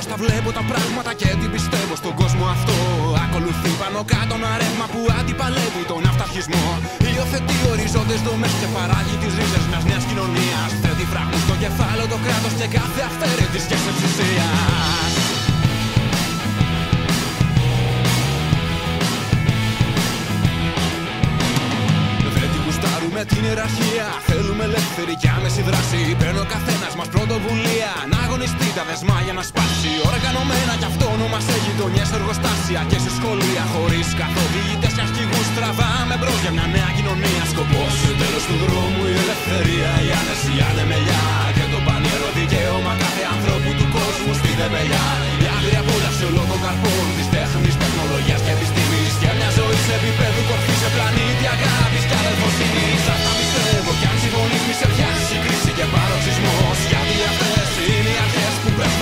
Πως τα βλέπω τα πράγματα και την πιστεύω στον κόσμο αυτό Ακολουθεί πάνω κάτω ένα ρεύμα που αντιπαλεύει τον αυταρχισμό Υιοθετεί οριζόντες δομές και παράγει τις ρίζες μιας νέας κοινωνίας Θέτει φραγμούς στο κεφάλαιο το κράτος και κάθε αυθαίρετη σχέση εξουσίας με την ιεραρχία. Θέλουμε ελεύθερη και άμεση δράση. Παίρνει ο καθένα μα πρωτοβουλία. Να αγωνιστεί τα δεσμά για να σπάσει. Οργανωμένα κι αυτόνομα σε γειτονιές, εργοστάσια και σε σχολεία. Χωρίς καθοδηγητές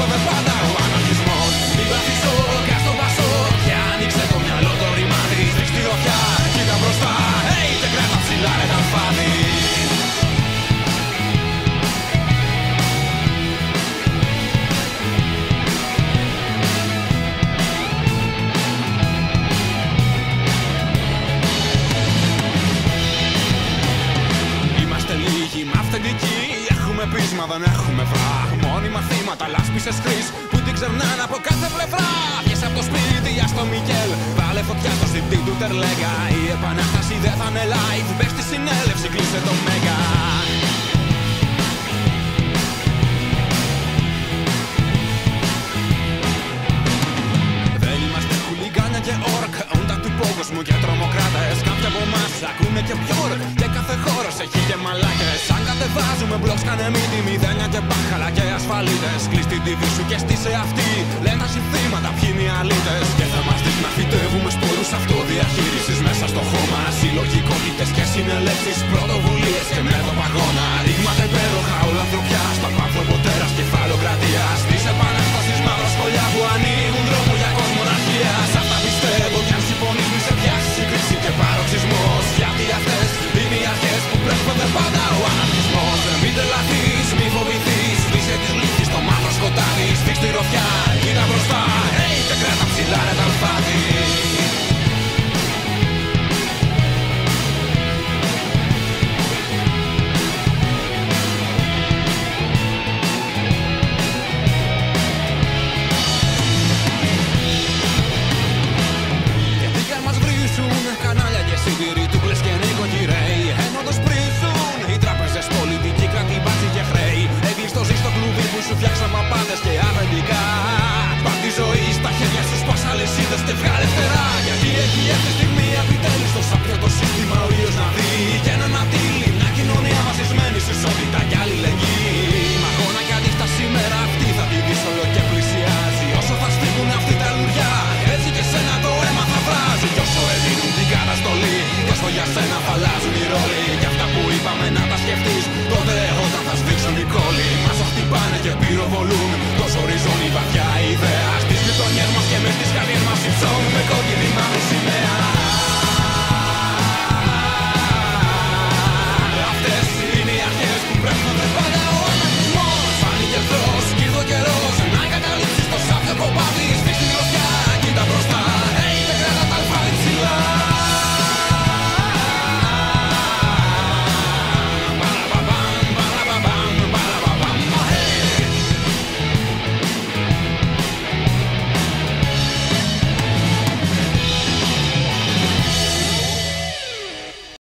αρχές που Έχουμε πείσμα, δεν έχουμε βρά. Μόνιμα θύματα, λάσπισες χρής Που την ξερνάνε από κάθε πλευρά. Βγες από το σπίτι, για στο Μικέλ Βάλε φωτιά στο CD του Τερλέγα Η επανάσταση δεν θα είναι live Μπες στη συνέλευση, κλείσε το Μέγα Δεν είμαστε χουλιγκάνια και όρκ Όντα του πόκοσμου και τρομοκράτες. Κάποια από εμάς ακούνε και πιόρ Και κάθε χώρος έχει και μαλάκες. Αν κατεβάζουμε μπλοκς κάνε μύτη Μηδένια και μπάχαλα και ασφαλίτες. Κλείς την TV σου και στήσε αυτή. Λένε τα συνθήματα ποιοι είναι οι αλήτες. Και θα μας δεις να φυτεύουμε σπόρους αυτοδιαχείρισης. Μέσα στο χώμα συλλογικότητες και συνελεύσεις Πρωτοβουλίες. Και με κανάλια και σιδηροί τούκλες και νοικοκυρέοι Ένοντος πρίζουν οι τράπεζες πολιτικοί κρατή μπάτσι και χρέη Έγκλειστο ζει στο κλουβί που σου φτιάξαν παπάδες και αφεντικά Πάρ' τη ζωή στα χέρια σου σπάς αλυσίδες και βγάλε φτερά. Γιατί έχει έρθει στιγμή επιτέλους στο σάπιο το σύστημα ο ήλιος να δει. Και έναν αντίλη μια κοινωνία βασισμένη σε ισότητα και αλληλεγγύη. Μ' αγώνα και αντίσταση σήμερα αυτή θα τη δεις όλο και πλησιάζει. Όσο θα σφίγγουν αυτή τα λουριά Έτσι και σένα το αίμα θα βράζει. Κι όσο εδίνουν την καταστολή Τόσο για σένα θα αλλάζουν οι ρόλοι Κι αυτά που είπαμε να τα σκεφτείς. Τότε όταν θα σβήξουν οι κόλλοι. Μας το χτυπάνε και πυροβολούν. Τόσο ριζώνει βαθιά η ιδέα. Στις γειτονιές μας και μες στις καρδιές μας Υψώνουμε κόκκινη μαύρη σημαία